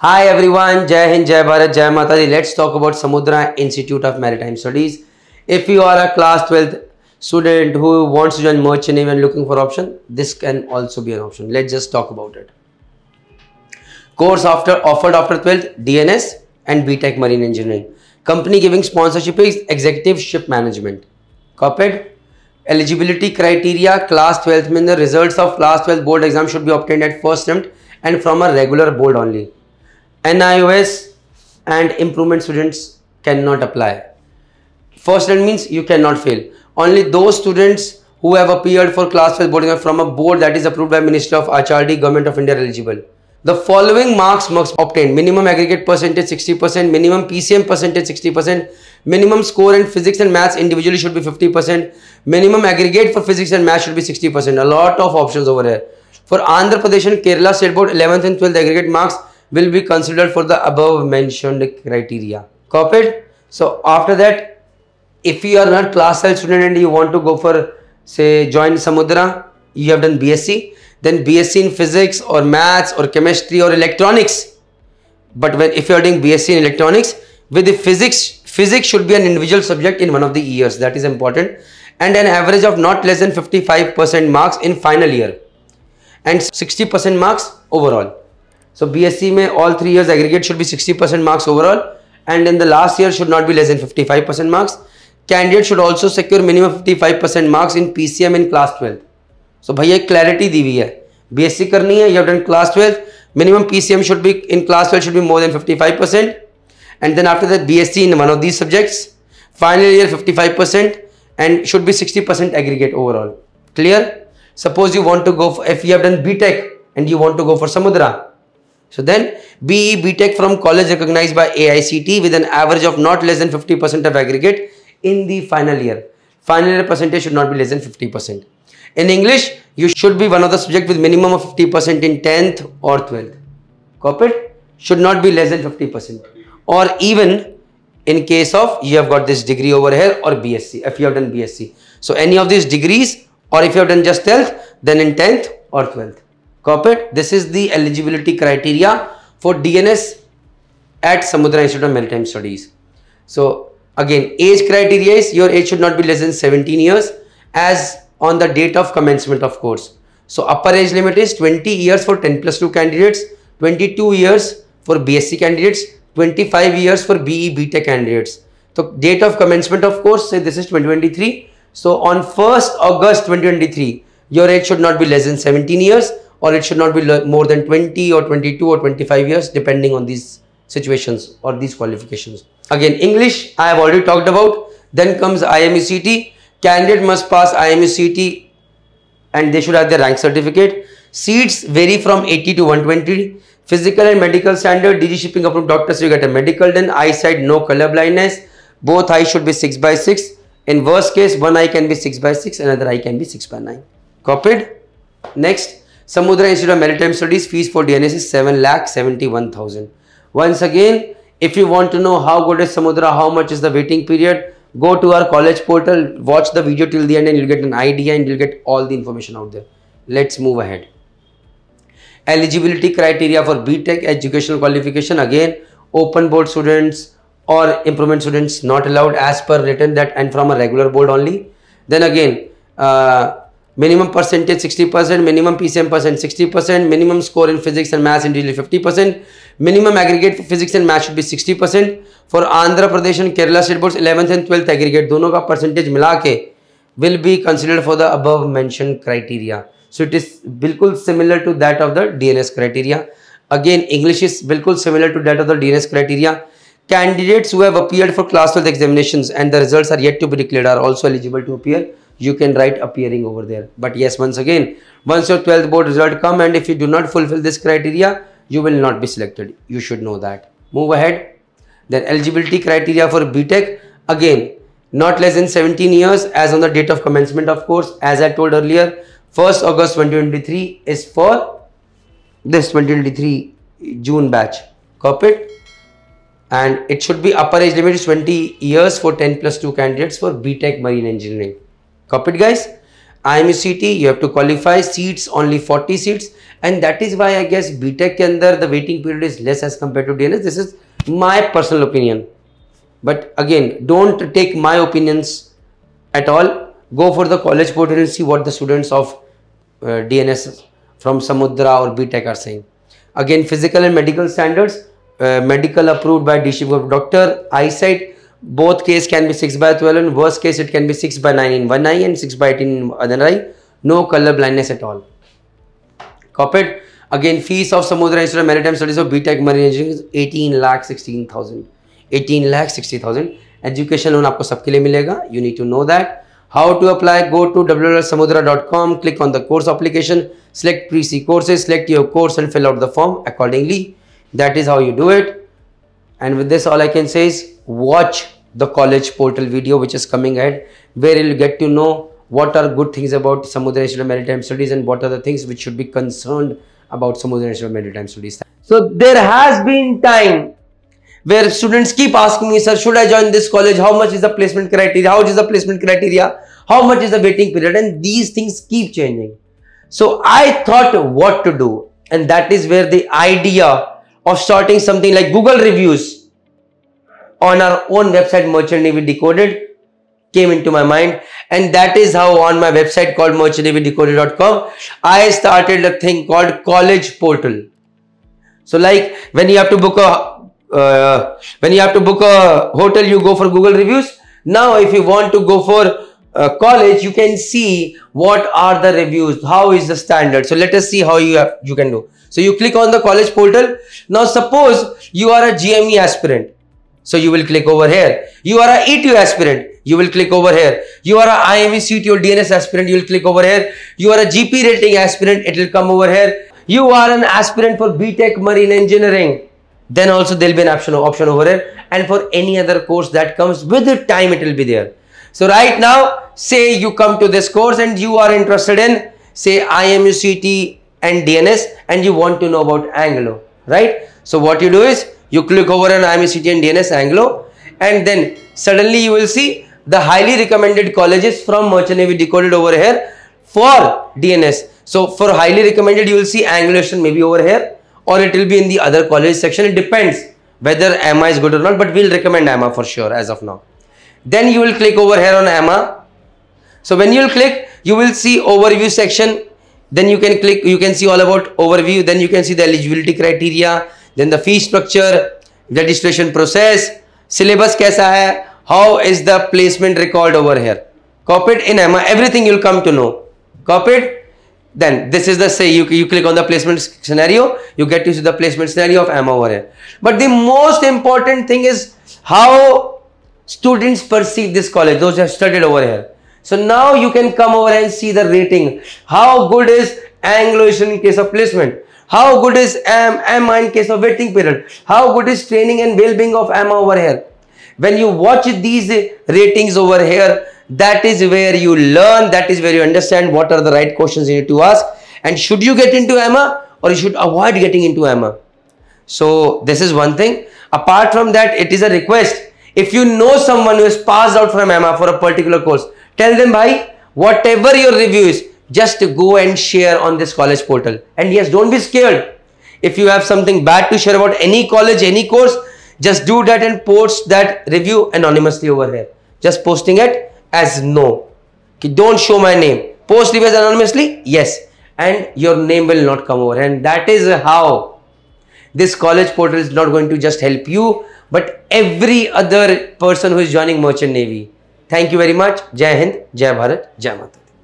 Hi everyone, Jai Hind, Jai Bharat, Jai Mata Let's talk about Samudra Institute of Maritime Studies. If you are a class 12th student who wants to join merchant navy and looking for option, this can also be an option. Let's just talk about it. Course after offered after 12th DNS and BTech Marine Engineering. Company giving sponsorship is Executive Ship Management. Copied. Eligibility criteria class 12th mean the results of class 12 board exam should be obtained at first attempt and from a regular board only. NIOS and improvement students cannot apply. First attempt means you cannot fail. Only those students who have appeared for class 12 board exam from a board that is approved by Ministry of HRD, Government of India are eligible. The following marks must obtain minimum aggregate percentage 60%, minimum PCM percentage 60%, minimum score in physics and maths individually should be 50%, minimum aggregate for physics and maths should be 60%. A lot of options over here. For Andhra Pradesh and Kerala State Board 11th and 12th aggregate marks will be considered for the above mentioned criteria. Copied? So after that, if you are not class 12 student and you want to go for say join Samudra, you have done BSc, then BSc in physics or maths or chemistry or electronics. But when if you are doing BSc in electronics, with the physics, physics should be an individual subject in one of the years. That is important. And an average of not less than 55% marks in final year. And 60% marks overall. So BSc may all three years aggregate should be 60% marks overall. And in the last year should not be less than 55% marks. Candidate should also secure minimum 55% marks in PCM in class 12. So so, भैया एक clarity दी हुई है BSc करनी है you have done class 12 minimum PCM should be in class 12 should be more than 55% and then after that BSc in one of these subjects final year 55% and should be 60% aggregate overall clear suppose you want to go for, if you have done BTech and you want to go for Samudra so then BE BTech from college recognized by AICTE with an average of not less than 50% of aggregate in the final year final year percentage should not be less than 50% in English, you should be one of the subject with minimum of 50% in 10th or 12th. Copied? Should not be less than 50%. Or even in case of you have got this degree over here or BSc, if you have done BSc. So any of these degrees or if you have done just 12th, then in 10th or 12th. Copied? This is the eligibility criteria for DNS at Samudra Institute of Maritime Studies. So again, age criteria is your age should not be less than 17 years as on the date of commencement of course. So upper age limit is 20 years for 10 plus 2 candidates, 22 years for BSc candidates, 25 years for BE BTech candidates. So date of commencement of course say this is 2023. So on 1st August 2023 your age should not be less than 17 years or it should not be more than 20 or 22 or 25 years depending on these situations or these qualifications. Again English I have already talked about. Then comes IMUCT Candidate must pass IMUCT and they should have their rank certificate. Seats vary from 80 to 120. Physical and medical standard, DG shipping approved doctors, you get a medical then eyesight, no color blindness. Both eyes should be 6 by 6. In worst case, one eye can be 6 by 6, another eye can be 6 by 9. Copied? Next, Samudra Institute of Maritime Studies fees for DNS is 7 lakh 71,000. Once again, if you want to know how good is Samudra, how much is the waiting period, go to our college portal watch the video till the end and you'll get an idea and you'll get all the information out there. Let's move ahead. Eligibility criteria for btech educational qualification. Again open board students or improvement students not allowed as per written that and from a regular board only. Then again uh, minimum percentage 60%, minimum PCM percent 60%, minimum score in physics and maths individually 50%, minimum aggregate for physics and maths should be 60%. For Andhra Pradesh and Kerala state boards 11th and 12th aggregate दोनों का percentage मिला के will be considered for the above mentioned criteria. So it is बिल्कुल similar to that of the DNS criteria. Again English is बिल्कुल similar to that of the DNS criteria. Candidates who have appeared for class 12 examinations and the results are yet to be declared are also eligible to appear you can write appearing over there. But yes once again once your 12th board result come and if you do not fulfill this criteria you will not be selected. You should know that. Move ahead. Then eligibility criteria for btech again not less than 17 years as on the date of commencement of course as i told earlier 1st august 2023 is for this 2023 june batch. Copied and it should be upper age limit is 20 years for 10 plus 2 candidates for btech marine engineering Copied guys. IMUCT, you have to qualify seats, only 40 seats. And that is why I guess BTech under the waiting period is less as compared to DNS. This is my personal opinion. But again, don't take my opinions at all. Go for the college portal and see what the students of uh, DNS from Samudra or BTech are saying. Again, physical and medical standards, uh, medical approved by DSHIP doctor, eyesight, both case can be 6 by 12 in worst case it can be 6 by 9 in one eye and 6 by 18 in other eye no color blindness at all. Copied again fees of samudra institute of maritime studies of btech marine engineering is 18 lakh 16000 18 lakh 60000 education loan aapko sabke liye milega you need to know that. How to apply go to www.samudra.com click on the course application select pre-sea courses select your course and fill out the form accordingly. That is how you do it. And with this all i can say is watch the college portal video which is coming ahead where you'll get to know what are good things about Samudra of Maritime Studies and what are the things which should be concerned about Samudra of Maritime Studies. So there has been time where students keep asking me, sir, should I join this college? How much is the placement criteria? How much is the placement criteria? How much is the waiting period? And these things keep changing. So I thought what to do. And that is where the idea of starting something like Google reviews on our own website Merchant Navy Decoded came into my mind. And that is how on my website called merchantnavydecoded.com I started a thing called college portal. So like when you have to book a uh, when you have to book a hotel you go for Google reviews. Now if you want to go for uh, college you can see what are the reviews how is the standard. So let us see how you have, you can do. So you click on the college portal. Now suppose you are a gme aspirant so you will click over here. You are a ETO aspirant. You will click over here. You are a IME CT or DNS aspirant. You will click over here. You are a GP rating aspirant. It will come over here. You are an aspirant for BTech Marine Engineering. Then also there will be an option, option over here. And for any other course that comes with the time, it will be there. So right now, say you come to this course and you are interested in say IMUCT and DNS and you want to know about Anglo, right? So what you do is you click over an IMCT and DNS Anglo and then suddenly you will see the highly recommended colleges from Merchant Navy decoded over here for DNS. So for highly recommended you will see Anglo maybe over here or it will be in the other college section. It depends whether AMA is good or not but we'll recommend AMA for sure as of now. Then you will click over here on AMA. So when you will click you will see overview section then you can click you can see all about overview then you can see the eligibility criteria then the fee structure, registration process, syllabus kaisa hai, how is the placement record over here. Copied in EMA, everything you'll come to know. Copied. Then this is the say you, you click on the placement scenario, you get to see the placement scenario of EMA over here. But the most important thing is how students perceive this college, those who have studied over here. So now you can come over and see the rating. How good is Anglo Eastern in case of placement? How good is AMA in case of waiting period? How good is training and well-being of AMA over here? When you watch these ratings over here, that is where you learn, that is where you understand what are the right questions you need to ask. And should you get into AMA or you should avoid getting into AMA? So this is one thing. Apart from that, it is a request. If you know someone who has passed out from AMA for a particular course, tell them, bhai, whatever your review is, just go and share on this college portal. And yes don't be scared. If you have something bad to share about any college any course just do that and post that review anonymously over here. Just posting it as no. Don't show my name. Post reviews anonymously yes. And your name will not come over. And that is how this college portal is not going to just help you but every other person who is joining merchant navy. Thank you very much. Jai hind jai bharat jai mata